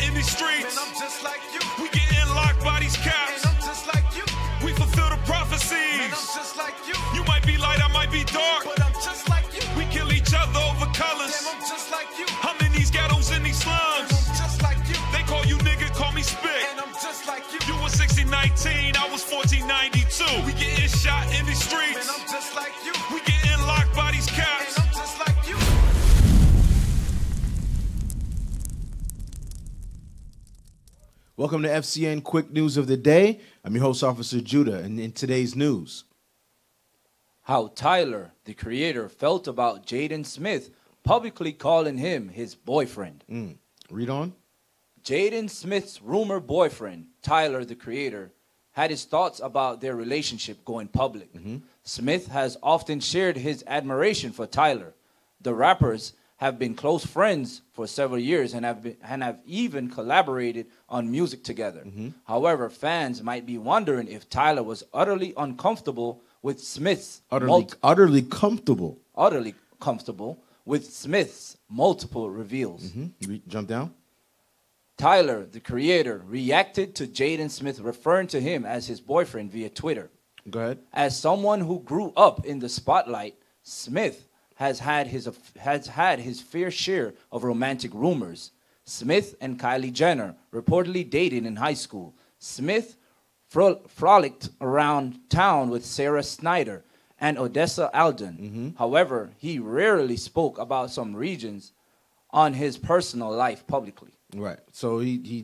in these streets. And I'm just like Welcome to FCN Quick News of the Day. I'm your host, Officer Judah, and in today's news, how Tyler, the creator, felt about Jaden Smith publicly calling him his boyfriend. Mm, read on. Jaden Smith's rumored boyfriend, Tyler, the creator, had his thoughts about their relationship going public. Mm-hmm. Smith has often shared his admiration for Tyler. The rappers have been close friends for several years and have, been, and have even collaborated on music together. However, fans might be wondering if Tyler was utterly uncomfortable with Smith's Utterly, multi- utterly comfortable. utterly comfortable with Smith's multiple reveals. Hmm? Re- jump down. Tyler, the creator, reacted to Jaden Smith referring to him as his boyfriend via Twitter. Go ahead. As someone who grew up in the spotlight, Smith has had his has had his fair share of romantic rumors. Smith and Kylie Jenner reportedly dated in high school. Smith fro- frolicked around town with Sarah Snyder and Odessa Adlon. However, he rarely spoke about some regions on his personal life publicly. Right. So he he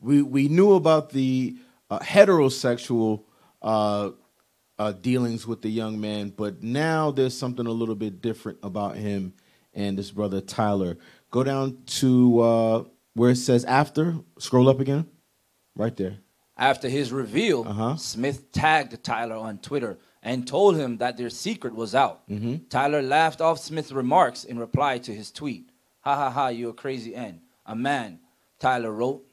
we we knew about the uh, heterosexual uh, uh, dealings with the young man, but now there's something a little bit different about him and his brother Tyler. Go down to uh, where it says after. Scroll up again. Right there. After his reveal, Uh-huh. Smith tagged Tyler on Twitter and told him that their secret was out. Mm-hmm. Tyler laughed off Smith's remarks in reply to his tweet. Ha ha ha, you a crazy N. A man, Tyler wrote.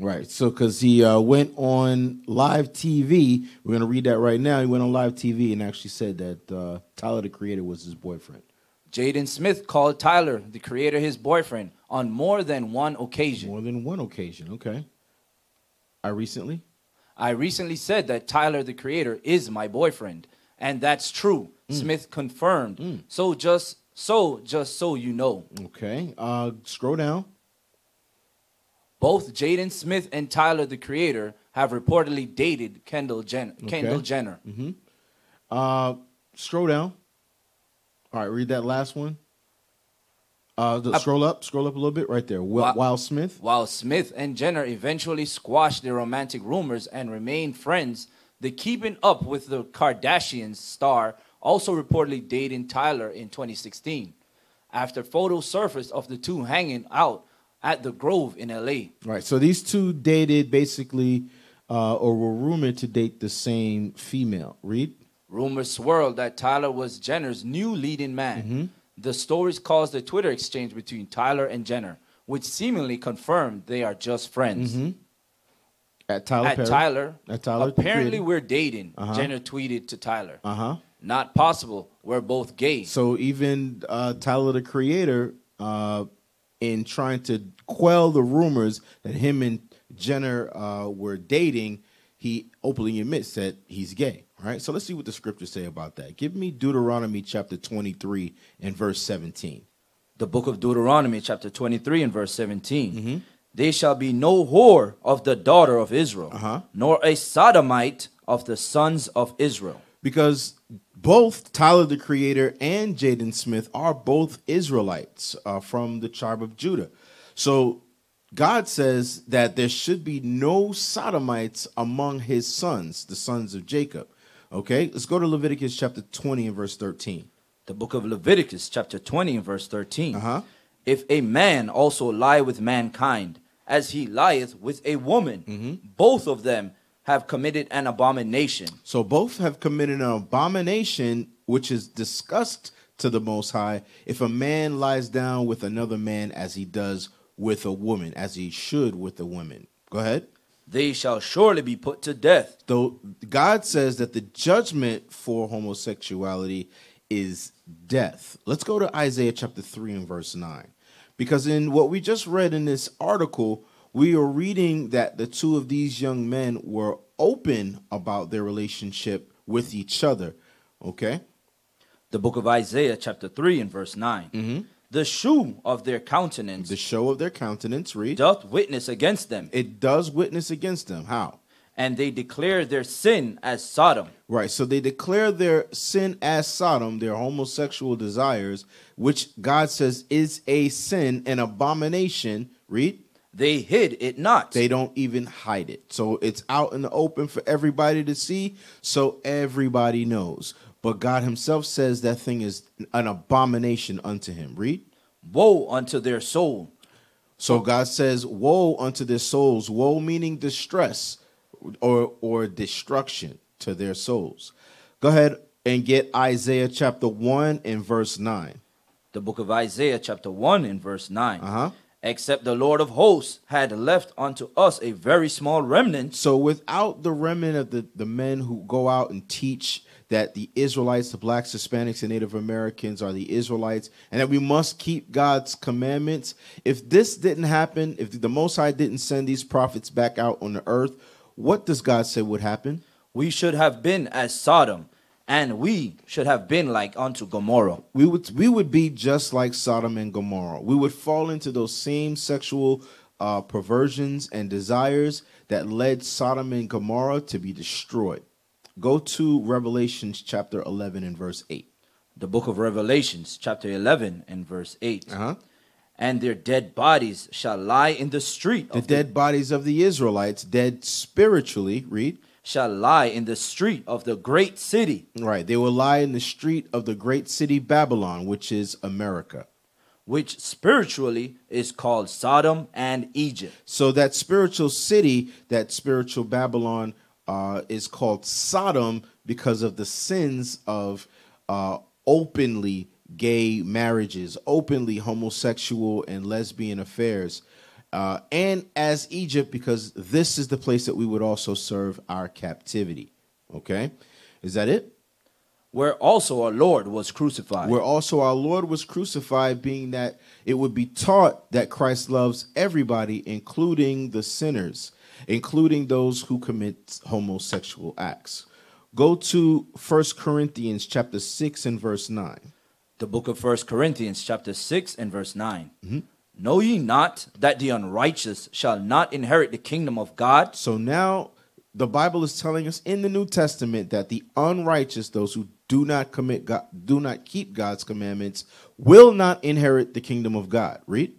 Right. So, because he uh, went on live TV, we're going to read that right now. He went on live TV and actually said that uh, Tyler, the creator, was his boyfriend. Jaden Smith called Tyler, the creator, his boyfriend on more than one occasion. More than one occasion. Okay. I recently. I recently said that Tyler, the creator, is my boyfriend, and that's true. Mm. Smith confirmed. So just so just so you know, Okay. Uh, scroll down. Both Jaden Smith and Tyler, the creator, have reportedly dated Kendall, Jen- Kendall Jenner. Uh, scroll down. All right. Read that last one. Uh, the, scroll up. Scroll up a little bit. Right there. Will, Wha- Wild Smith. While Smith and Jenner eventually squashed their romantic rumors and remained friends, the Keeping Up with the Kardashians star also reportedly dating Tyler in 2016 after photos surfaced of the two hanging out at the Grove in LA. Right. So these two dated basically, uh, or were rumored to date the same female. Read. Rumors swirled that Tyler was Jenner's new leading man. Mm-hmm. The stories caused a Twitter exchange between Tyler and Jenner, which seemingly confirmed they are just friends. At Tyler. At Perry. Tyler, At Tyler, apparently we're dating. Uh-huh. Jenner tweeted to Tyler. Uh huh. Not possible. We're both gay. So even uh, Tyler, the creator, uh, in trying to quell the rumors that him and Jenner uh, were dating, he openly admits that he's gay. Right. So let's see what the scriptures say about that. Give me Deuteronomy chapter twenty-three and verse seventeen. the book of Deuteronomy, chapter 23, and verse 17. Mm-hmm. There shall be no whore of the daughter of Israel, Uh-huh. nor a sodomite of the sons of Israel. because both Tyler the Creator and Jaden Smith are both Israelites uh, from the tribe of Judah. So God says that there should be no sodomites among his sons, the sons of Jacob. Okay, let's go to Leviticus chapter 20 and verse 13. The book of Leviticus, chapter 20, and verse 13. Uh-huh. If a man also lie with mankind, as he lieth with a woman, Mm-hmm. both of them have committed an abomination. So both have committed an abomination which is disgust to the Most High if a man lies down with another man as he does with a woman, as he should with a woman. Go ahead. They shall surely be put to death. Though God says that the judgment for homosexuality is death. Let's go to Isaiah chapter 3 and verse 9. Because in what we just read in this article, we are reading that the two of these young men were open about their relationship with each other. Okay? The book of Isaiah, chapter 3, and verse 9. Mm-hmm. The shoe of their countenance The show of their countenance, read. doth witness against them, It does witness against them. How? and they declare their sin as Sodom. Right. So they declare their sin as Sodom, their homosexual desires, which God says is a sin, an abomination. Read. They hid it not. They don't even hide it. So it's out in the open for everybody to see, so everybody knows. But God Himself says that thing is an abomination unto Him. Read. Woe unto their soul, So God says, Woe unto their souls, woe meaning distress or or destruction to their souls. Go ahead and get Isaiah chapter 1 and verse 9. the book of Isaiah, chapter 1, and verse 9. Uh-huh. Except the Lord of hosts had left unto us a very small remnant, So without the remnant of the, the men who go out and teach that the Israelites, the blacks, Hispanics, and Native Americans are the Israelites, and that we must keep God's commandments. If this didn't happen, if the Most High didn't send these prophets back out on the earth, what does God say would happen? we should have been as Sodom, and we should have been like unto Gomorrah. we would we would be just like Sodom and Gomorrah. We would fall into those same sexual uh, perversions and desires that led Sodom and Gomorrah to be destroyed. Go to Revelations chapter 11 and verse 8. The book of Revelations, chapter 11, and verse 8. Uh-huh. And their dead bodies shall lie in the street The dead bodies of the Israelites, dead spiritually, read. Shall lie in the street of the great city, Right. They will lie in the street of the great city Babylon, which is America. which spiritually is called Sodom and Egypt. So that spiritual city, that spiritual Babylon, uh, is called Sodom because of the sins of uh, openly gay marriages, openly homosexual and lesbian affairs, uh, and as Egypt because this is the place that we would also serve our captivity. Okay, is that it? where also our Lord was crucified. where also our Lord was crucified, being that it would be taught that Christ loves everybody, including the sinners, including those who commit homosexual acts. Go to 1 Corinthians chapter 6 and verse 9. the book of First Corinthians, chapter 6, and verse 9. Mm-hmm. Know ye not that the unrighteous shall not inherit the kingdom of God? So now the Bible is telling us in the New Testament that the unrighteous, those who do not commit God, do not keep God's commandments, will not inherit the kingdom of God. Read.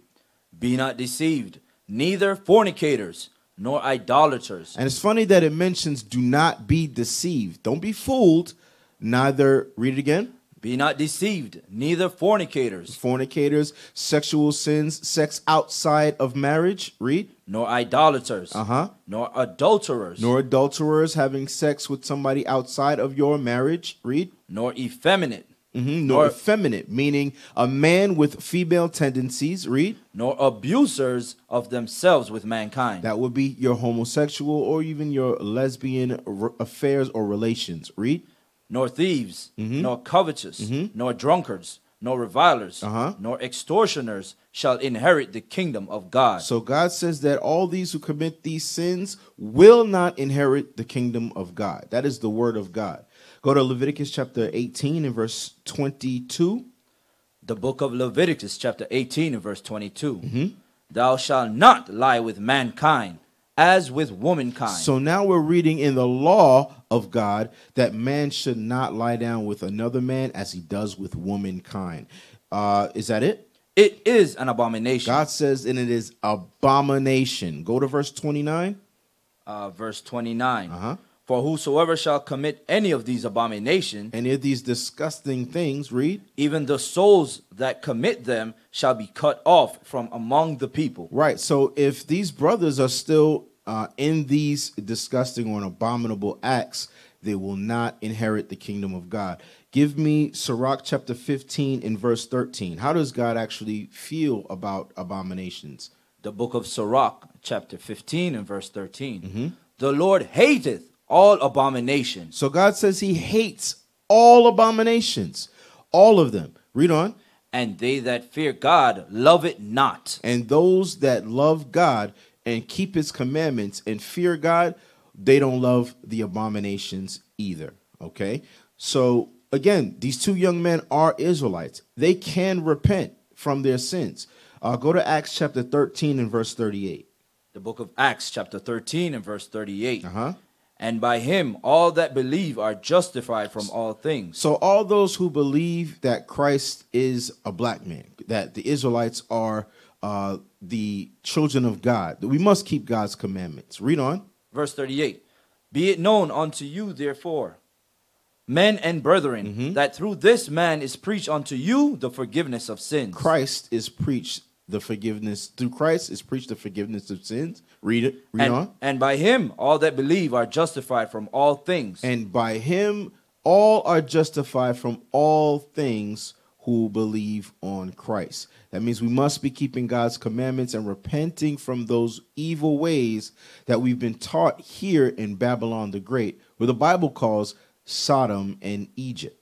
Be not deceived, neither fornicators, nor idolaters, And it's funny that it mentions do not be deceived. Don't be fooled. Neither, read it again. Be not deceived, neither fornicators, Fornicators, sexual sins, sex outside of marriage, read. nor idolaters, Uh-huh. nor adulterers, Nor adulterers having sex with somebody outside of your marriage, read. nor effeminate, Mm -hmm. Nor Nor- effeminate, meaning a man with female tendencies, read. nor abusers of themselves with mankind, That would be your homosexual or even your lesbian r- affairs or relations, read. Nor thieves, Mm-hmm. nor covetous, nor drunkards, nor revilers, Uh-huh. nor extortioners shall inherit the kingdom of God. So God says that all these who commit these sins will not inherit the kingdom of God. That is the word of God. Go to Leviticus chapter 18 and verse 22. the book of Leviticus, chapter 18, and verse 22. Mm-hmm. Thou shalt not lie with mankind as with womankind. So now we're reading in the law of God that man should not lie down with another man as he does with womankind. Uh, is that it? it is an abomination. God says, and it is abomination. Go to verse 29. Uh, verse 29. Uh-huh. For whosoever shall commit any of these abominations, Any of these disgusting things, read. even the souls that commit them shall be cut off from among the people. Right. So if these brothers are still uh, in these disgusting or abominable acts, they will not inherit the kingdom of God. Give me Sirach chapter 15 and verse 13. How does God actually feel about abominations? The book of Sirach, chapter 15, and verse 13. Mm-hmm. The Lord hateth all abominations, So God says he hates all abominations, all of them. Read on. and they that fear God love it not. And those that love God and keep his commandments and fear God, they don't love the abominations either. Okay? So again, these two young men are Israelites. They can repent from their sins. Uh, go to Acts chapter 13 and verse 38. The book of Acts, chapter 13 and verse 38. Uh-huh. And by him all that believe are justified from all things. So all those who believe that Christ is a black man, that the Israelites are uh, the children of God, that we must keep God's commandments. Read on. Verse 38 Be it known unto you, therefore, men and brethren, Mm-hmm. that through this man is preached unto you the forgiveness of sins. Christ is preached the forgiveness through Christ is preached the forgiveness of sins. Read it. Read and, on. and by him all that believe are justified from all things. And by him all are justified from all things who believe on Christ. That means we must be keeping God's commandments and repenting from those evil ways that we've been taught here in Babylon the Great, where the Bible calls Sodom and Egypt.